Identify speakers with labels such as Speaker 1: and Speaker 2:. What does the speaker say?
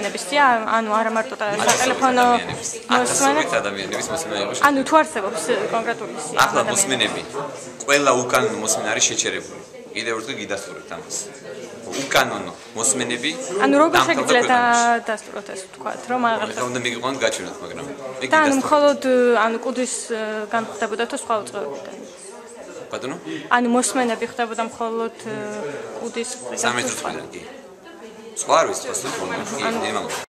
Speaker 1: ადამიანების სია, ანუ არა მარტო და სატელეფონო
Speaker 2: მოსმენების ადამიანების მოსმენა იყო.
Speaker 1: ანუ თუ არსებობს კონკრეტული სია.
Speaker 2: ახლა მოსმენები ყველა უკანონო მოსმენა არის შეჩერებული. კიდევ ერთხელ გიდასტურებთ ამას. უკანონო მოსმენები
Speaker 1: ანუ როგორ შეგიძლიათ დასტუროთ ეს ვთქვათ, რომ აღარ
Speaker 2: ხა უნდა მიგიყვანოთ გაჩვენოთ, მაგრამ
Speaker 1: ეგ და ანუ მხოლოდ ანუ კუდის განხდებოდა თუ სხვა უწყებებიდან.
Speaker 2: ბატონო?
Speaker 1: ანუ მოსმენები ხდებოდა მხოლოდ კუდის
Speaker 2: 13 წლიდან კი. Sparuj se, pa sigurno, imamo.